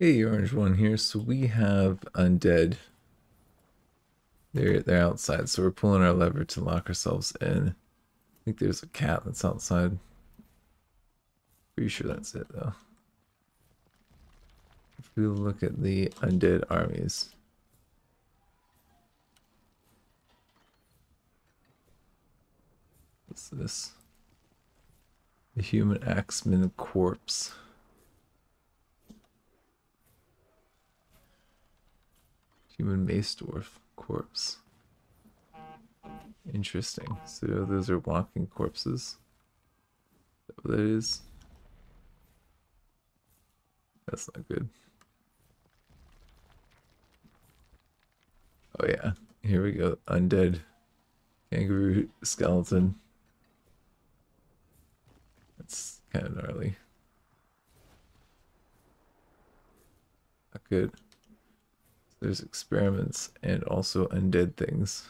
Hey, Orange One here. So we have undead. They're they're outside, so we're pulling our lever to lock ourselves in. I think there's a cat that's outside. Pretty sure that's it though. If we look at the undead armies. What's this? The human axeman corpse. Human Mace Dwarf corpse. Interesting. So those are walking corpses. That is? That's not good. Oh yeah. Here we go. Undead kangaroo skeleton. That's kind of gnarly. Not good. There's experiments and also undead things.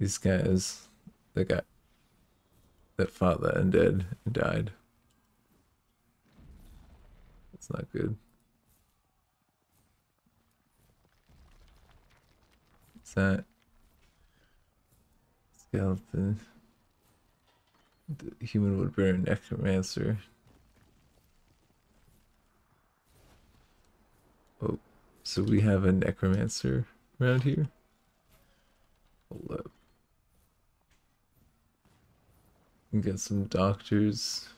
These guys, the guy that fought the undead and died. That's not good. What's that? Skeleton. The human would bear necromancer. Oh. So we have a necromancer around here. Hold up. We got some doctors.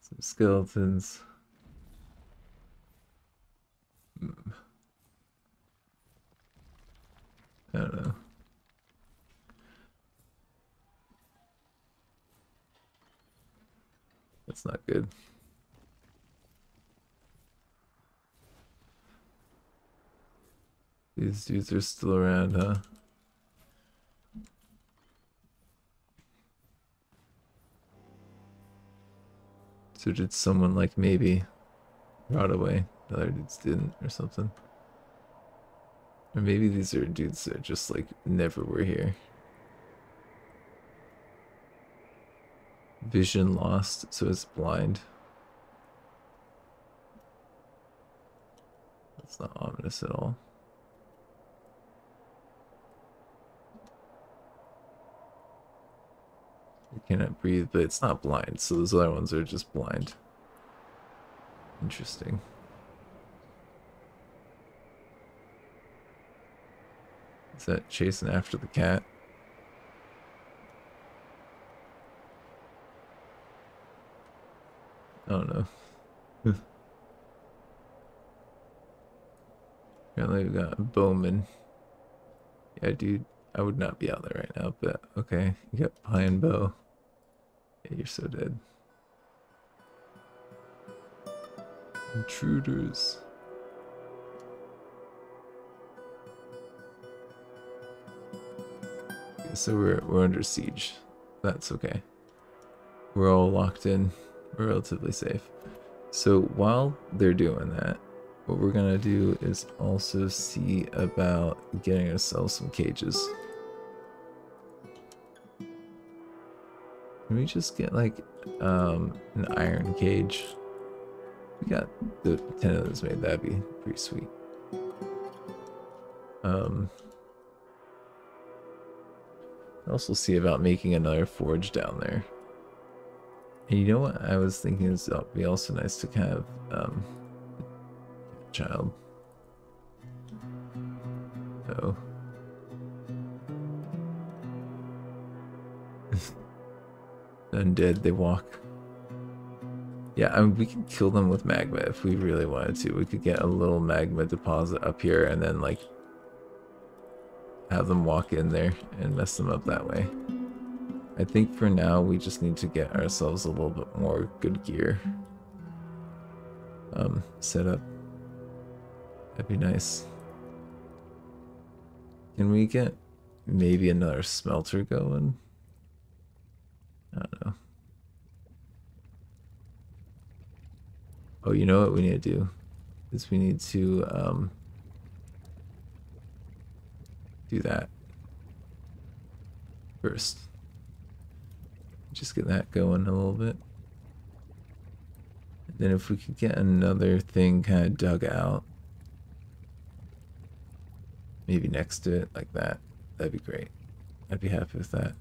Some skeletons. Hmm. I don't know. That's not good. These dudes are still around, huh? So did someone like maybe rot away? The other dudes didn't or something. Or maybe these are dudes that just like never were here. Vision lost, so it's blind. That's not ominous at all. Cannot breathe, but it's not blind, so those other ones are just blind. Interesting. Is that chasing after the cat? I don't know. Apparently we got Bowman. Yeah, dude, I would not be out there right now, but okay. You got Pine Bow. You're so dead. Intruders. Okay, so we're we're under siege. That's okay. We're all locked in. We're relatively safe. So while they're doing that, what we're gonna do is also see about getting ourselves some cages. Can we just get like um, an iron cage? We got the 10 of those made, that'd be pretty sweet. Um, also see about making another forge down there. And you know what I was thinking is it'd be also nice to of um, child. Oh. Undead, they walk. Yeah, I mean, we could kill them with magma if we really wanted to. We could get a little magma deposit up here and then, like, have them walk in there and mess them up that way. I think for now, we just need to get ourselves a little bit more good gear um, set up. That'd be nice. Can we get maybe another smelter going? I don't know. Oh, you know what we need to do? Is we need to um, do that first. Just get that going a little bit. And Then if we could get another thing kind of dug out, maybe next to it like that, that'd be great. I'd be happy with that.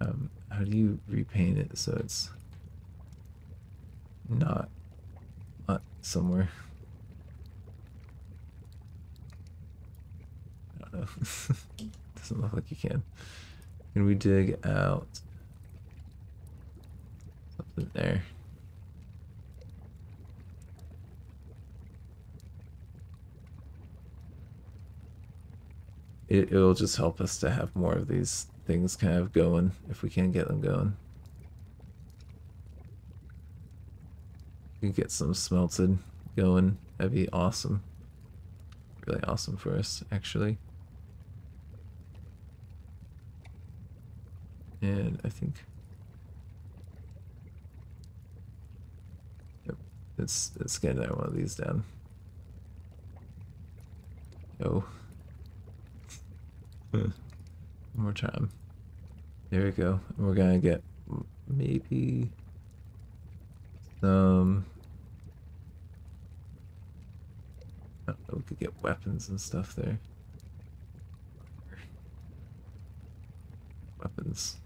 Um, how do you repaint it so it's not, not somewhere? I don't know. Doesn't look like you can. Can we dig out something there? It, it'll just help us to have more of these things kind of going if we can get them going. We get some smelted going. That'd be awesome. Really awesome for us, actually. And I think... Yep, let's, let's get another one of these down. Oh. Hmm. One more time. There we go. we're gonna get maybe some. Oh, we could get weapons and stuff there. Weapons.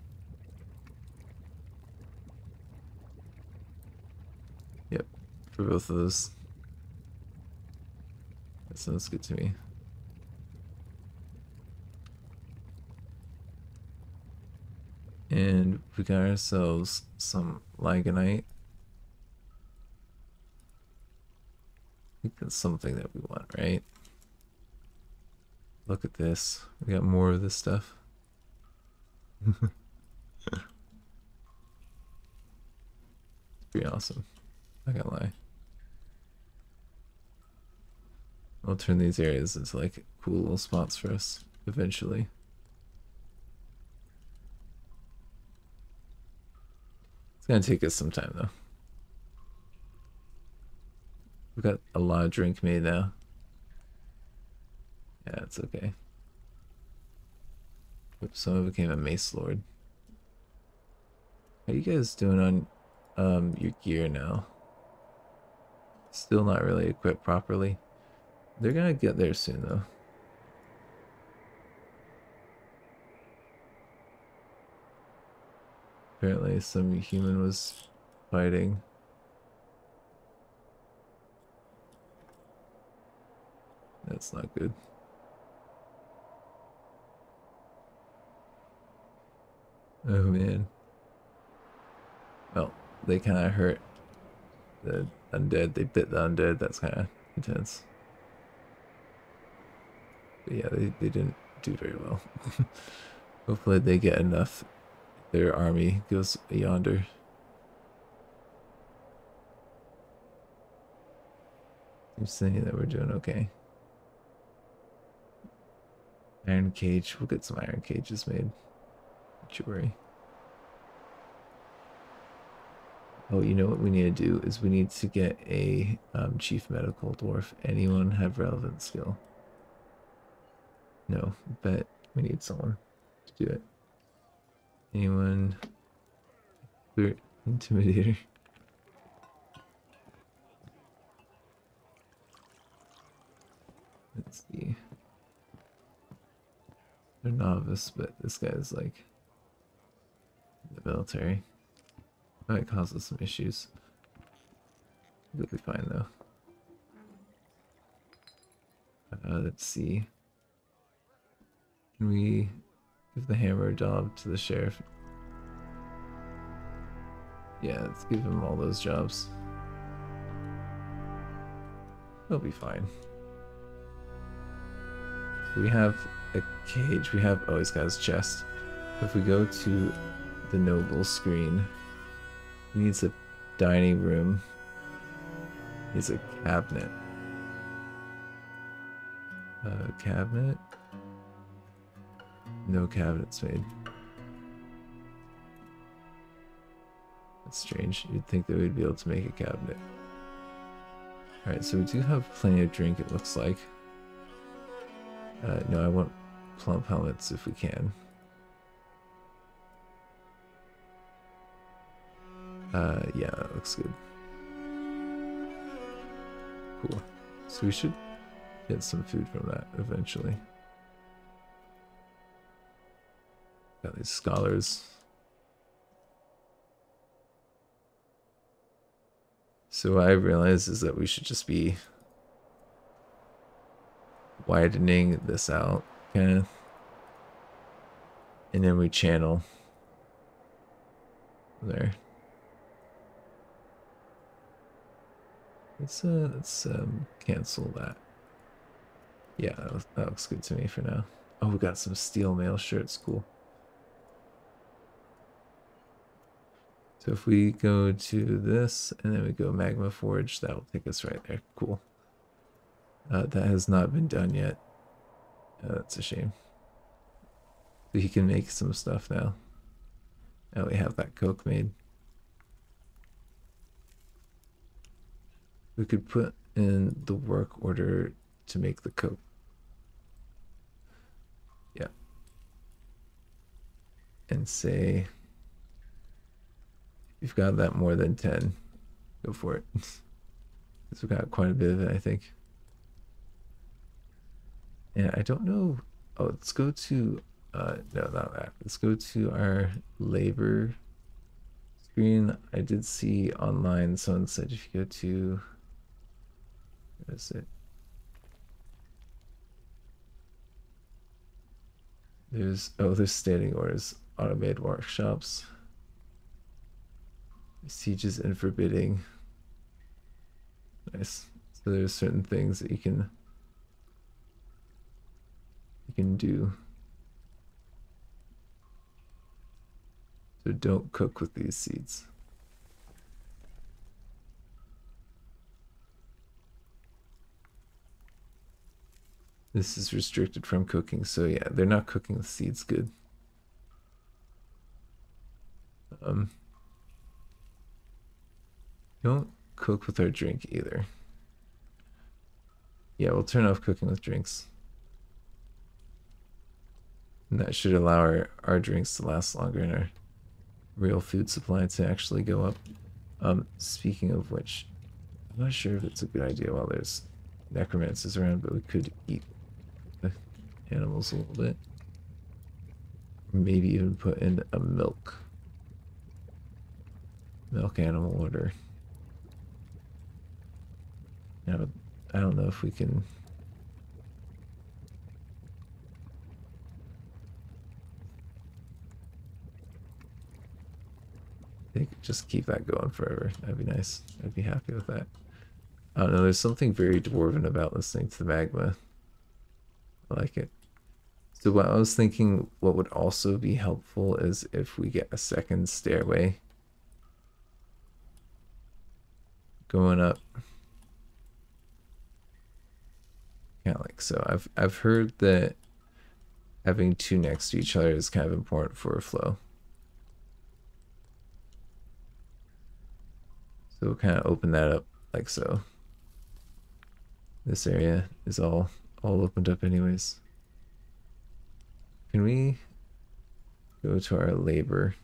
Yep, for both of those. That sounds good to me. And we got ourselves some ligonite. I think that's something that we want, right? Look at this. We got more of this stuff. pretty awesome. I can't lie. I'll turn these areas into like cool little spots for us eventually. Gonna take us some time though. We've got a lot of drink made now. Yeah, it's okay. Oops, someone became a mace lord. How you guys doing on um your gear now? Still not really equipped properly. They're gonna get there soon though. Apparently some human was fighting. That's not good. Oh man. Well, they kind of hurt the undead. They bit the undead. That's kind of intense. But yeah, they, they didn't do very well. Hopefully they get enough their army goes yonder. You're saying that we're doing okay. Iron cage. We'll get some iron cages made. Don't you worry. Oh, you know what we need to do is we need to get a um, chief medical dwarf. Anyone have relevant skill? No, but we need someone to do it. Anyone? Clear intimidator. Let's see. They're novice, but this guy's like the military. Might cause us some issues. We'll be fine though. Uh, let's see. Can we Give the hammer job to the sheriff. Yeah, let's give him all those jobs. He'll be fine. We have a cage. We have... Oh, he's got his chest. If we go to the noble screen, he needs a dining room. He needs a cabinet. A cabinet? No cabinets made. That's strange. You'd think that we'd be able to make a cabinet. Alright, so we do have plenty of drink, it looks like. Uh, no, I want plump helmets if we can. Uh, yeah, that looks good. Cool. So we should get some food from that eventually. Got these scholars. So what I realize is that we should just be widening this out, of. And then we channel there. Let's uh let's um cancel that. Yeah, that looks good to me for now. Oh, we got some steel mail shirts. Cool. So if we go to this and then we go Magma Forge, that will take us right there. Cool. Uh, that has not been done yet. Uh, that's a shame. So he can make some stuff now. Now we have that coke made. We could put in the work order to make the coke. Yeah. And say you've got that more than 10, go for it. Because we've got quite a bit of it, I think. And I don't know. Oh, let's go to, uh, no, not that. Let's go to our labor screen. I did see online someone said if you go to, where is it? There's, oh, there's standing orders, automated workshops. Sieges and forbidding. Nice. So there's certain things that you can you can do. So don't cook with these seeds. This is restricted from cooking, so yeah, they're not cooking the seeds good. Um, don't cook with our drink either. Yeah, we'll turn off cooking with drinks. And that should allow our, our drinks to last longer and our real food supply to actually go up. Um, speaking of which, I'm not sure if it's a good idea while there's necromancers around, but we could eat the animals a little bit. Maybe even put in a milk. Milk animal order. I don't know if we can... Just keep that going forever. That'd be nice. I'd be happy with that. I don't know, there's something very dwarven about listening to the magma. I like it. So what I was thinking what would also be helpful is if we get a second stairway going up. Kind of like so. I've I've heard that having two next to each other is kind of important for a flow. So we'll kind of open that up like so. This area is all all opened up anyways. Can we go to our labor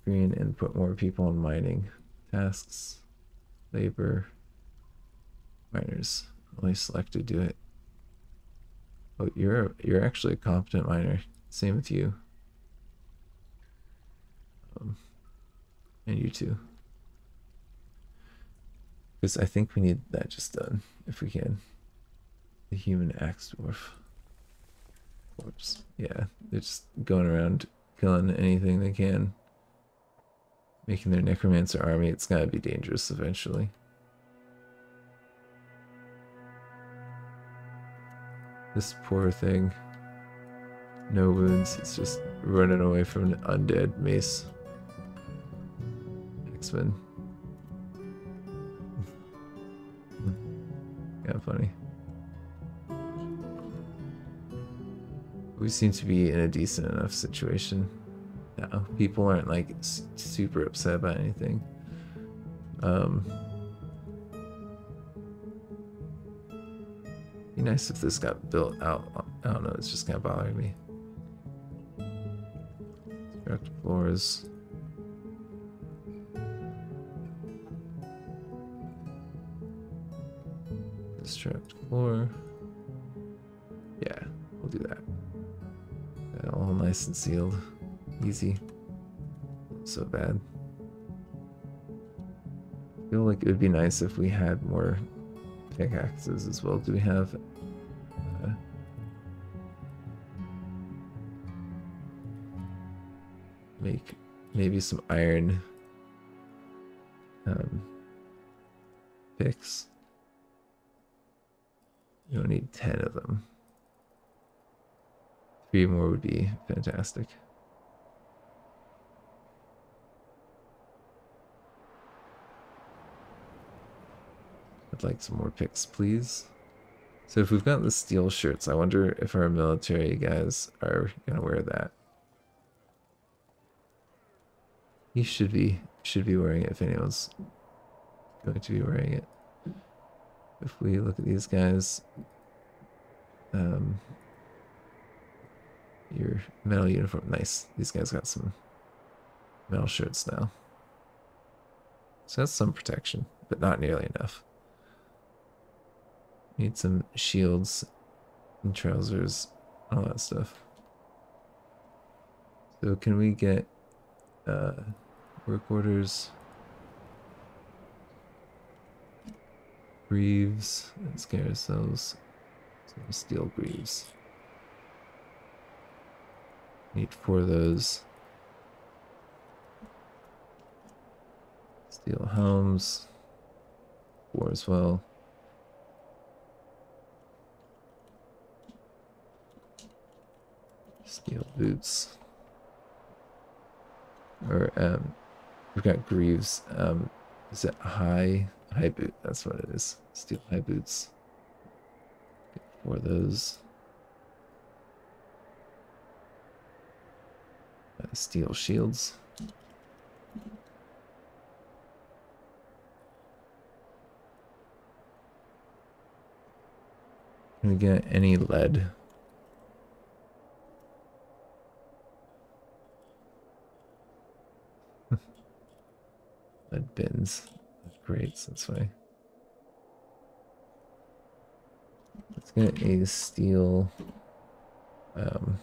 screen and put more people on mining tasks? Labor miners. Only select to do it. Oh, you're you're actually a competent miner. Same with you. Um, and you too. Because I think we need that just done, if we can. The human axe dwarf. Corpse. Yeah, they're just going around killing anything they can. Making their necromancer army, it's gotta be dangerous eventually. This poor thing. No wounds, it's just running away from an undead mace. X-Men. yeah, funny. We seem to be in a decent enough situation now. People aren't like super upset about anything. Um, Nice if this got built out. I don't know, it's just gonna bother me. Direct floors. trap floor. Yeah, we'll do that. All nice and sealed. Easy. So bad. I feel like it would be nice if we had more pickaxes as well. Do we have uh, make maybe some iron um, picks? You don't need 10 of them. Three more would be fantastic. Like some more picks, please. So if we've got the steel shirts, I wonder if our military guys are gonna wear that. He should be should be wearing it if anyone's going to be wearing it. If we look at these guys, um, your metal uniform, nice. These guys got some metal shirts now. So that's some protection, but not nearly enough. Need some shields and trousers, all that stuff. So can we get uh, work orders? Greaves and scare ourselves. Some steel greaves. Need four of those. Steel helms. Four as well. Steel boots. Or um we've got greaves. Um is it high high boot? That's what it is. Steel high boots. Get four of those. Uh, steel shields. Can we get any lead? Lead bins. Great, that's why. Let's get a steel um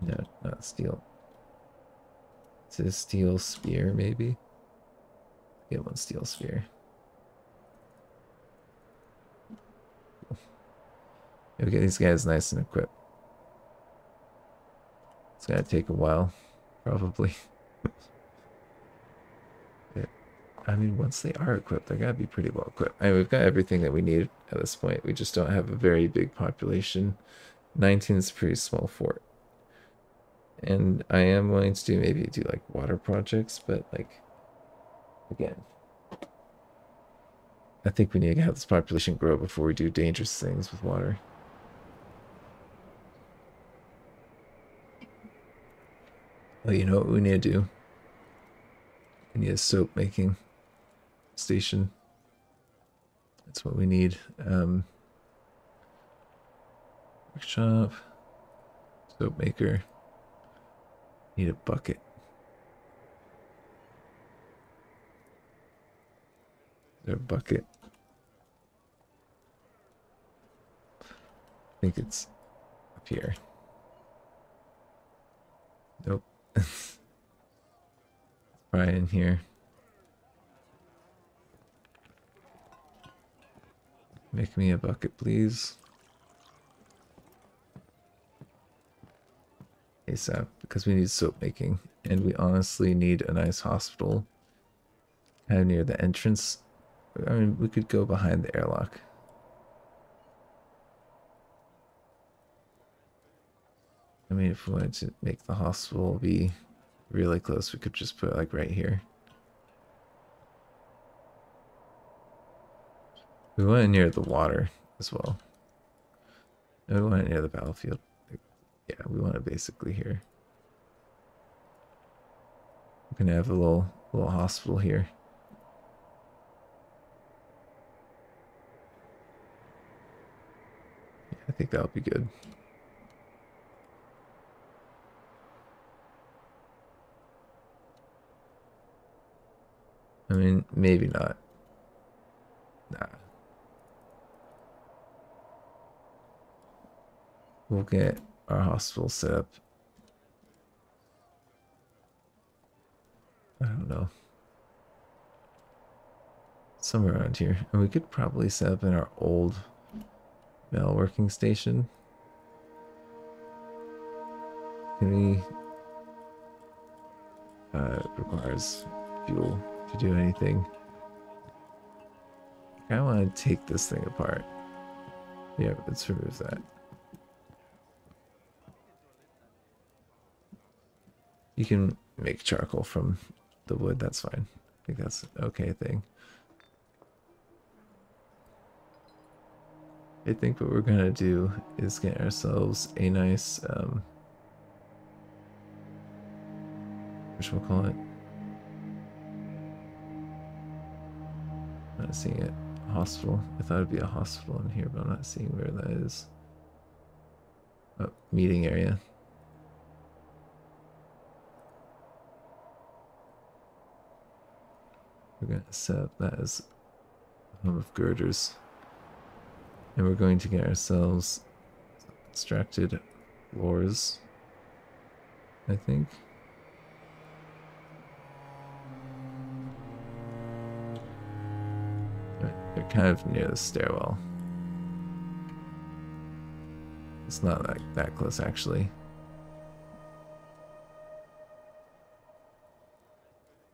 no not steel it's a steel spear maybe get one steel spear We'll get these guys nice and equipped. It's gonna take a while, probably. I mean, once they are equipped, they're gonna be pretty well equipped. I mean, we've got everything that we need at this point. We just don't have a very big population. 19 is a pretty small fort. And I am willing to do maybe do like water projects, but like, again, I think we need to have this population grow before we do dangerous things with water. Well, you know what we need to do? We need a soap making station. That's what we need. Um, workshop, soap maker. Need a bucket. Is there a bucket? I think it's up here. Nope. probably in here. Make me a bucket, please. ASAP, because we need soap making. And we honestly need a nice hospital. Kind of near the entrance. I mean, we could go behind the airlock. I mean, if we wanted to make the hospital be really close, we could just put like right here. We want near the water as well. We want near the battlefield. Yeah, we want it basically here. We're gonna have a little little hospital here. Yeah, I think that'll be good. I mean, maybe not. We'll get our hospital set up. I don't know. Somewhere around here. And we could probably set up in our old mail working station. We... Uh, requires fuel to do anything. I want to take this thing apart. Yeah, let's remove that. You can make charcoal from the wood, that's fine. I think that's an okay thing. I think what we're gonna do is get ourselves a nice, um, what we'll call it? Not seeing it. Hospital. I thought it'd be a hospital in here, but I'm not seeing where that is. Oh, meeting area. We're going to set that as home of girders. And we're going to get ourselves extracted floors, I think. They're kind of near the stairwell. It's not like that close actually.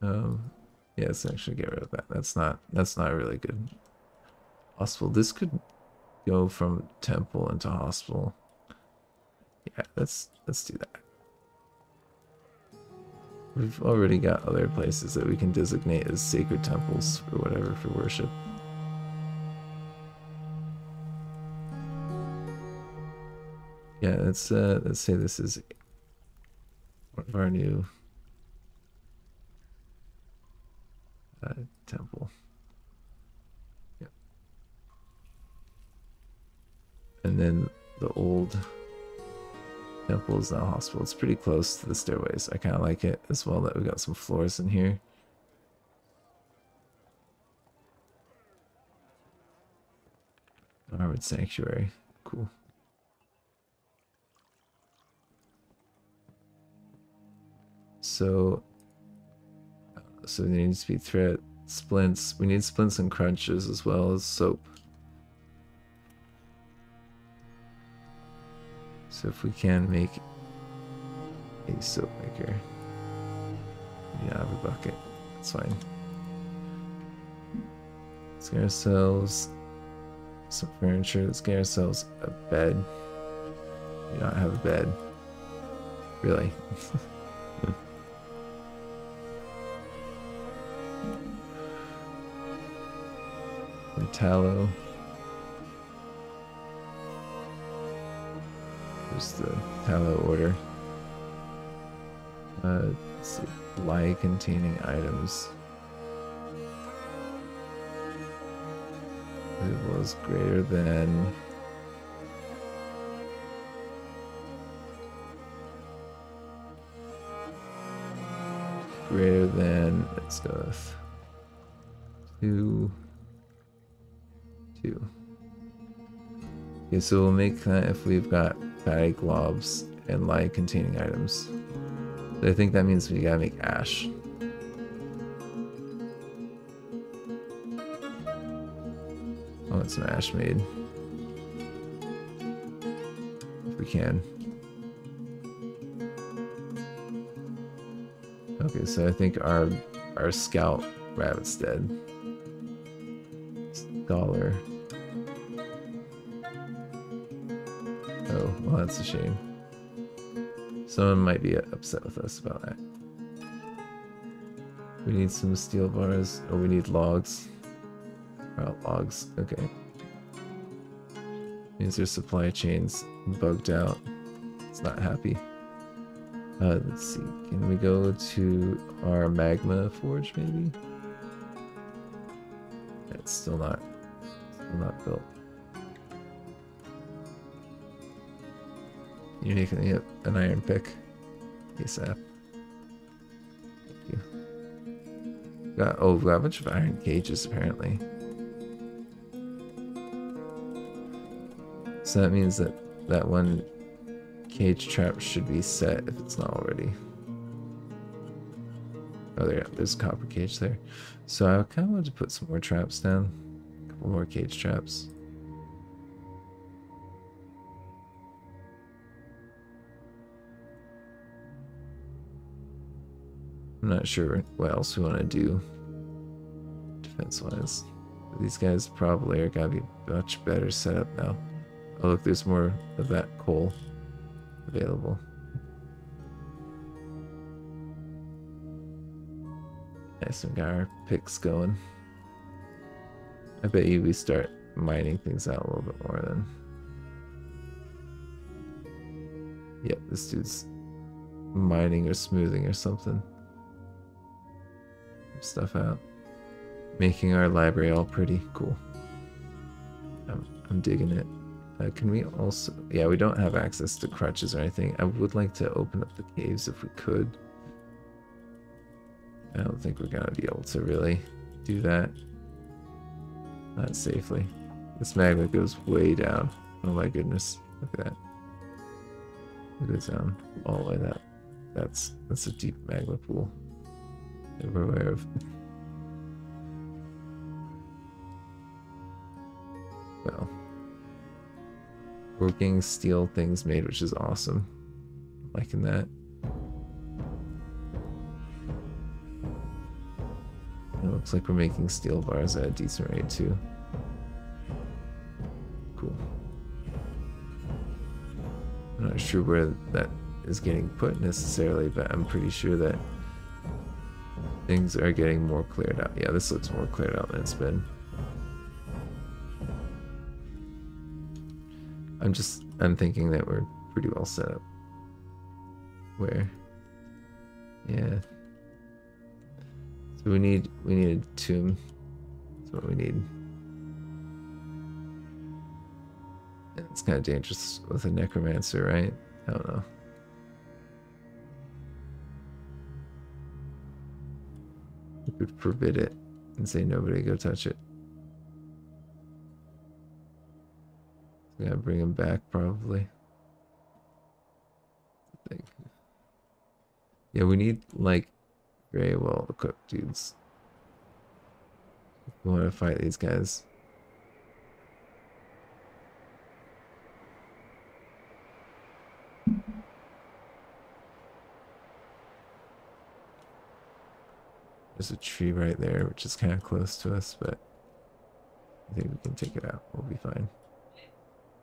Um, yeah, let's actually get rid of that. That's not that's not really good. Hospital. This could go from temple into hospital. Yeah, let's let's do that. We've already got other places that we can designate as sacred temples or whatever for worship. Yeah, let's uh let's say this is one of our new uh, temple. Yep. And then the old temple is now hospital. It's pretty close to the stairways. I kind of like it as well that we got some floors in here. Armored Sanctuary. Cool. So so there needs to be thread splints. We need splints and crutches as well as soap. So if we can make a soap maker, yeah, have a bucket. That's fine. Let's get ourselves some furniture. Let's get ourselves a bed. We don't have a bed. Really. tallow. There's the tallow order. Uh, see, lye containing items. It was greater than. Greater than, let's go with two two. Okay, so we'll make that if we've got fatty globs and lye containing items. So I think that means we gotta make ash. I want some ash made. If we can. Okay, so I think our our scout rabbit's dead. Scholar. That's a shame. Someone might be upset with us about that. We need some steel bars. Oh, we need logs. Oh, logs. Okay. Means their supply chain's bugged out. It's not happy. Uh, let's see. Can we go to our magma forge, maybe? It's still not, still not built. Uniquely, yep, an iron pick. ASAP. Thank you. Got, oh, we got a bunch of iron cages apparently. So that means that that one cage trap should be set if it's not already. Oh, there, there's a copper cage there. So I kind of wanted to put some more traps down. A couple more cage traps. Not sure what else we want to do defense-wise. These guys probably are gonna be much better set up now. Oh look, there's more of that coal available. Nice, we got our picks going. I bet you we start mining things out a little bit more then. Yep, this dude's mining or smoothing or something. Stuff out. Making our library all pretty cool. I'm, I'm digging it. Uh, can we also... Yeah, we don't have access to crutches or anything. I would like to open up the caves if we could. I don't think we're gonna be able to really do that. Not safely. This magma goes way down. Oh my goodness. Look at that. It goes down all the way that. That's that's a deep magma pool. We're aware of. Well. Getting steel things made, which is awesome. liking that. It looks like we're making steel bars at a decent rate too. Cool. I'm not sure where that is getting put necessarily, but I'm pretty sure that things are getting more cleared out. Yeah, this looks more cleared out than it's been. I'm just, I'm thinking that we're pretty well set up. Where? Yeah. So we need we need a tomb. That's what we need. It's kind of dangerous with a necromancer, right? I don't know. We could forbid it and say nobody go touch it. Gotta bring him back probably. Yeah, we need like very well equipped dudes. We want to fight these guys. There's a tree right there, which is kind of close to us, but I think we can take it out. We'll be fine.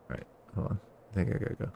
Alright, hold on. I think I gotta go.